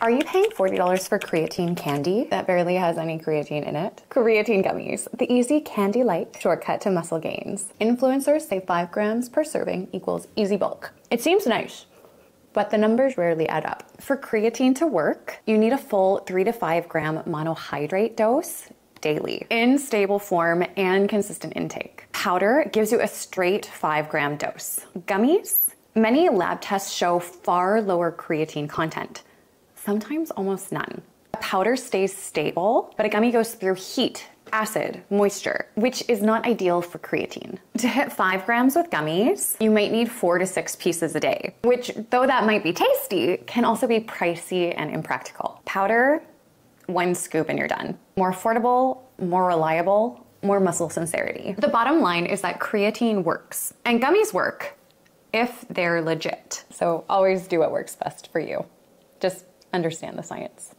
Are you paying $40 for creatine candy that barely has any creatine in it? Creatine gummies, the easy candy like shortcut to muscle gains. Influencers say 5 grams per serving equals easy bulk. It seems nice, but the numbers rarely add up. For creatine to work, you need a full 3 to 5 gram monohydrate dose daily in stable form and consistent intake. Powder gives you a straight 5 gram dose. Gummies? Many lab tests show far lower creatine content sometimes almost none. A powder stays stable, but a gummy goes through heat, acid, moisture, which is not ideal for creatine. To hit five grams with gummies, you might need four to six pieces a day, which, though that might be tasty, can also be pricey and impractical. Powder, one scoop and you're done. More affordable, more reliable, more muscle sincerity. The bottom line is that creatine works, and gummies work if they're legit. So always do what works best for you. Just understand the science.